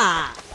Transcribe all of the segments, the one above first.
あ。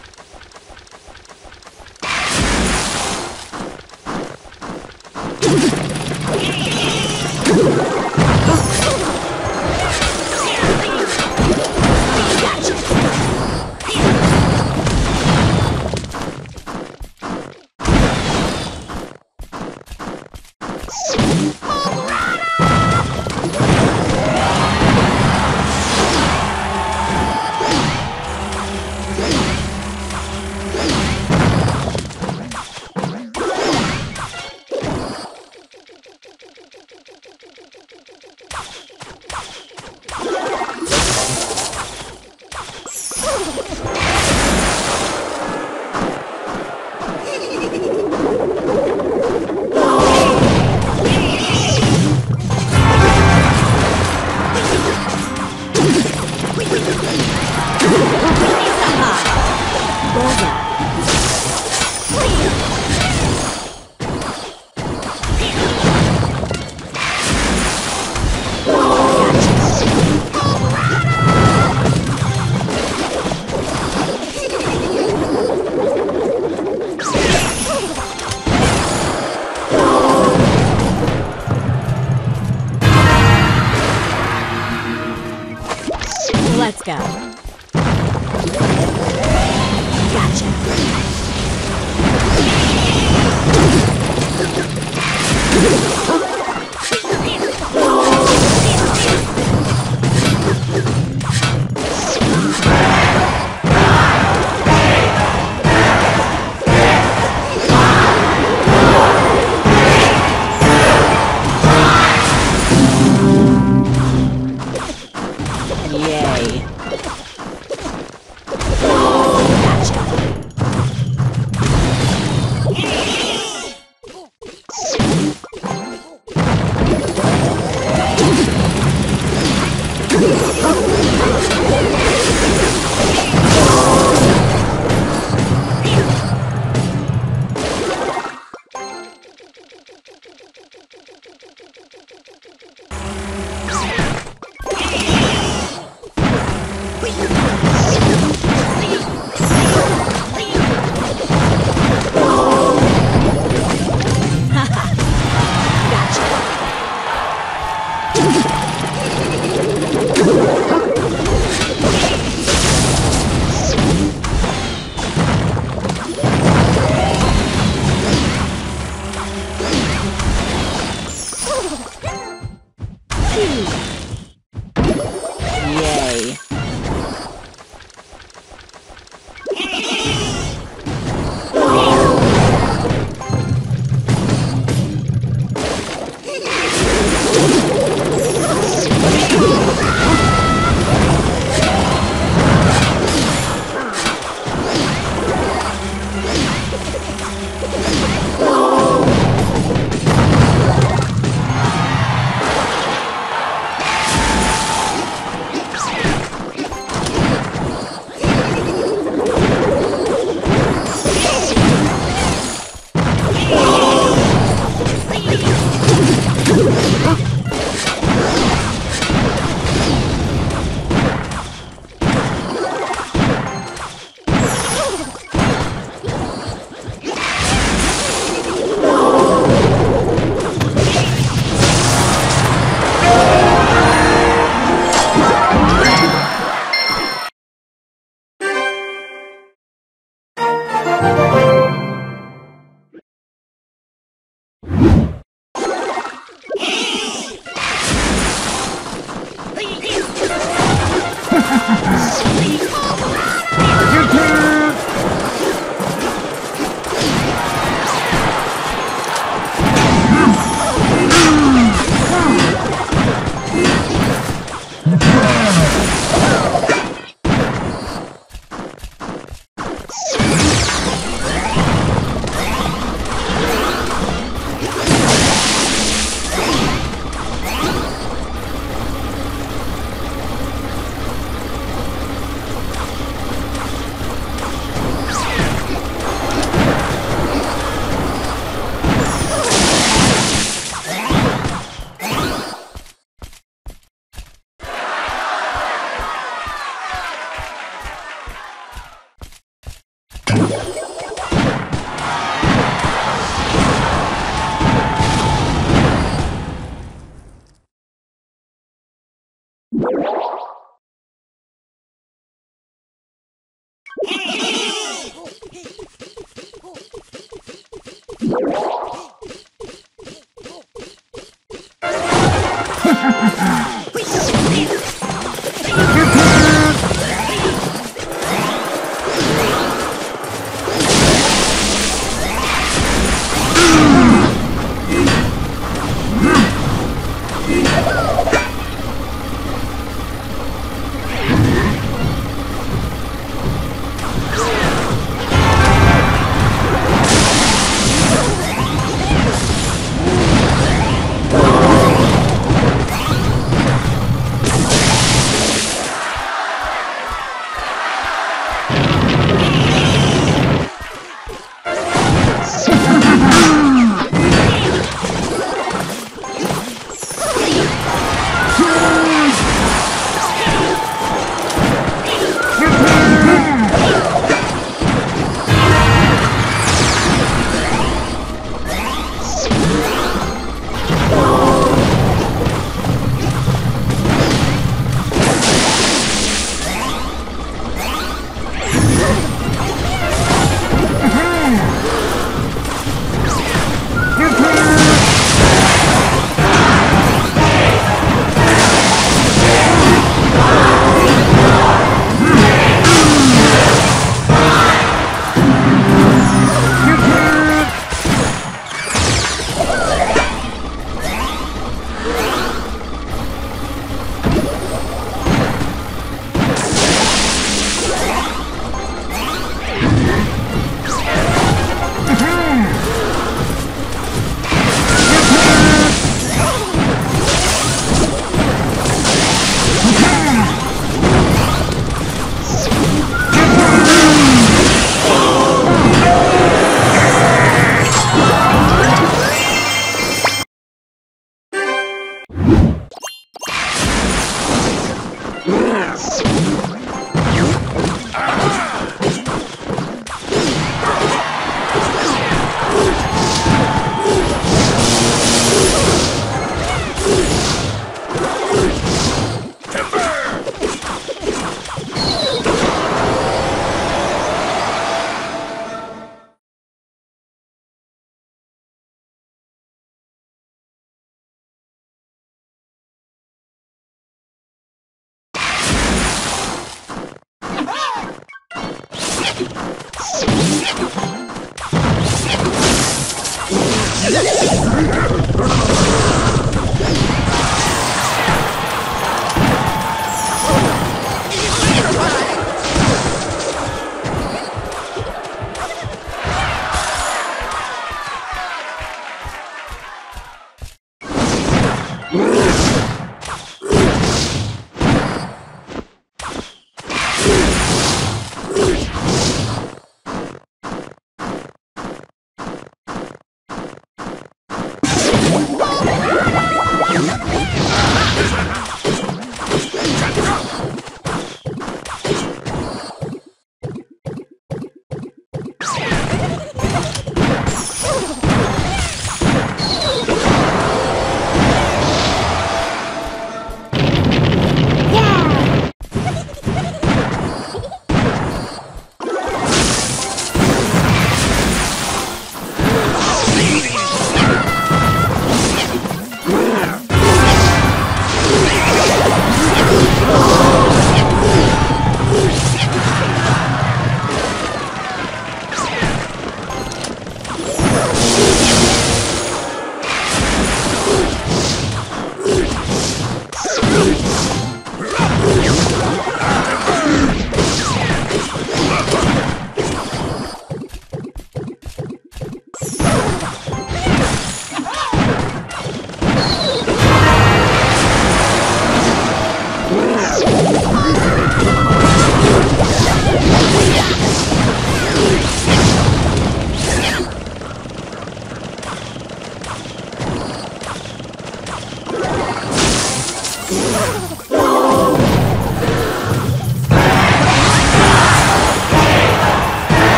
Yeah.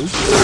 Yeah.